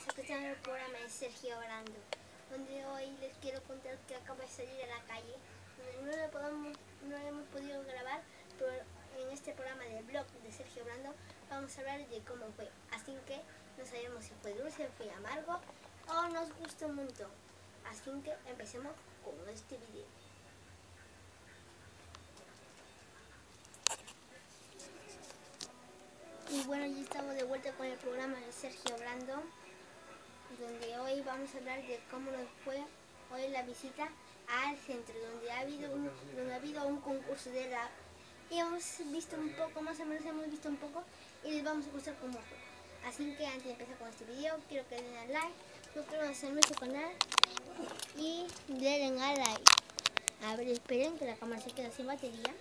estás escuchando el programa de Sergio Brando, donde hoy les quiero contar que acabo de salir a la calle, donde no lo, podemos, no hemos podido grabar, pero en este programa del blog de Sergio Brando vamos a hablar de cómo fue. Así que no sabemos si fue dulce, fue amargo o nos gustó un montón. Así que empecemos con este video. Y bueno, ya estamos de vuelta con el programa de Sergio Brando, donde hoy vamos a hablar de cómo nos fue hoy la visita al centro, donde ha habido un, donde ha habido un concurso de rap. Y hemos visto un poco, más o menos hemos visto un poco, y les vamos a mostrar cómo fue. Así que antes de empezar con este video, quiero que den al like, suscríbanse a nuestro canal y den al like. A ver, esperen que la cámara se quede sin batería.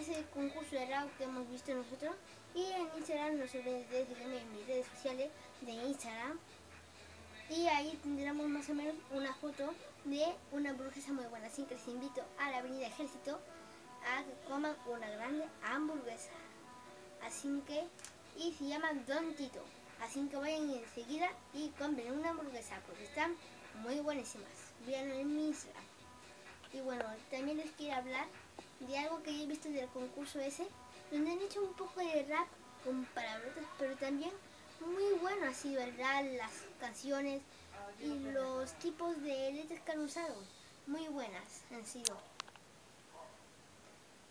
Ese concurso de rap que hemos visto nosotros. Y en Instagram no se olviden de seguirme en mis redes sociales de Instagram. Y ahí tendremos más o menos una foto de una hamburguesa muy buena. Así que les invito a la Avenida Ejército a que coman una grande hamburguesa. Así que, y se llama Don Tito. Así que vayan enseguida y compren una hamburguesa porque están muy buenísimas. Vean en mi Instagram. Y bueno, también les quiero hablar de algo que he visto del concurso ese, donde han hecho un poco de rap con palabrotas, pero también muy bueno el rap, las canciones y los tipos de letras que han usado. Muy buenas han sido.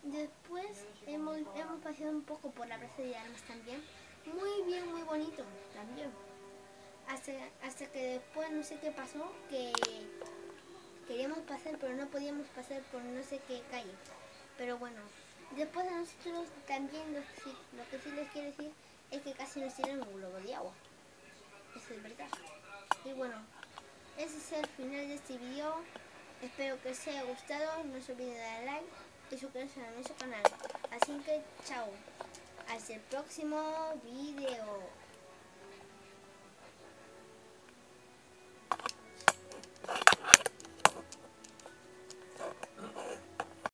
Después hemos, hemos paseado un poco por la Plaza de Armas también. Muy bien, muy bonito también. Hasta, hasta que después no sé qué pasó, que queríamos pasar pero no podíamos pasar por no sé qué calle. Pero bueno, después de nosotros también lo, que sí les quiero decir es que casi nos tiran un globo de agua. Eso es verdad. Y bueno, ese es el final de este video. Espero que os haya gustado. No se olviden de dar like y suscribirse a nuestro canal. Así que chao. Hasta el próximo video.